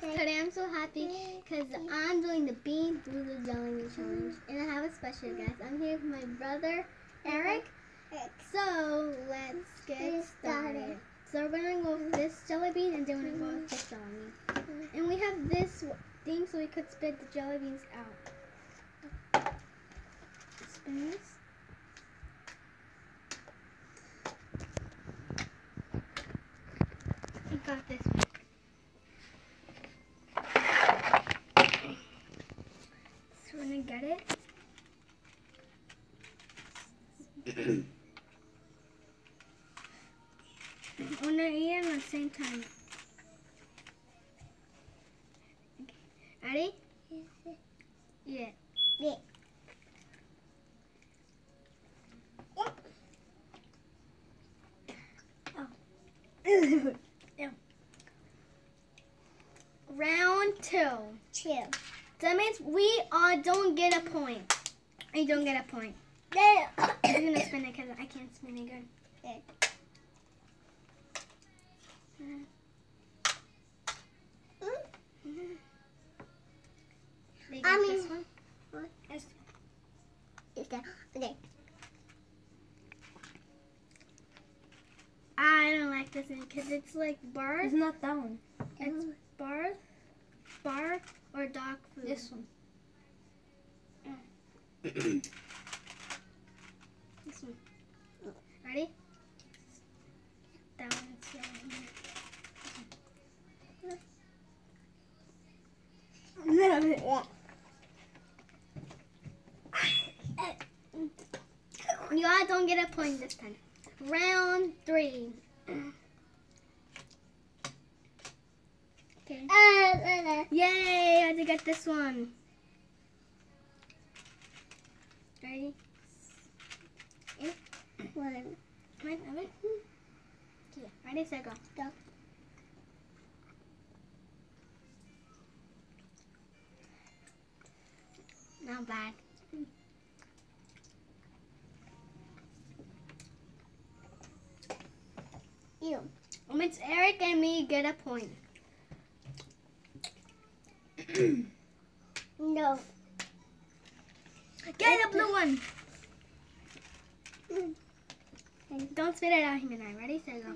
guys, today I'm so happy because I'm doing the Bean Boozled Jelly Bean Challenge. And I have a special guest. I'm here with my brother, Eric. So, let's get started. So we're going to go with this jelly bean and then we're going to go with this jelly bean. And we have this thing so we could spit the jelly beans out. Spin this. We got this one. Gonna get it. We're gonna eat it at the same time. Ready? Yeah. Yeah. Yeah. Oh. Round two. Two. That means we all don't get a point. You don't get a point. Yeah. I'm gonna spin it because I can't spin it good. Okay. They mm-hmm. I mean- this one. what? Yes. Is that okay? I don't like this one because it's like barf. It's not that one. It's oh. barf, bar, or dog food. This one. This one. Ready? That one's yellow here. You all don't get a point this time. Round three. Okay. Uh, Yay! I had to get this one. Ready? one. Come on, have it. Yeah. Ready, set, go. Go. Not bad. You. Um, it's Eric and me get a point. No. Get the blue one. Don't spit it out, him and I. Ready, set, go.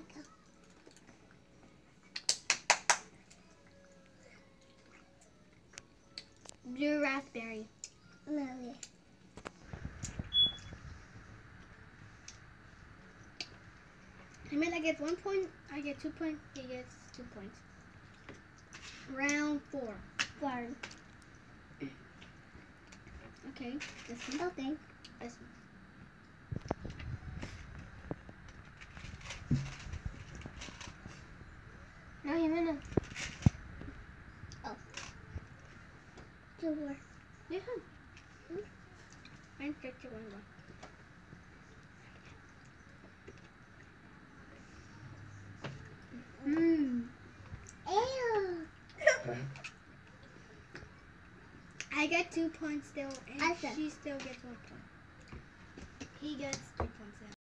Blue raspberry. No. I mean, I get one point, I get two points, he gets two points. Round four. One. Okay, this one, Okay. this one. No, Jimena. Oh. Two more. Yeah. And get you one more. Mmm. Ew. I get two points still, and I she still gets one point. He gets three points.